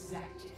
exacted.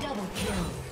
double kill.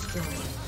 Destroyed.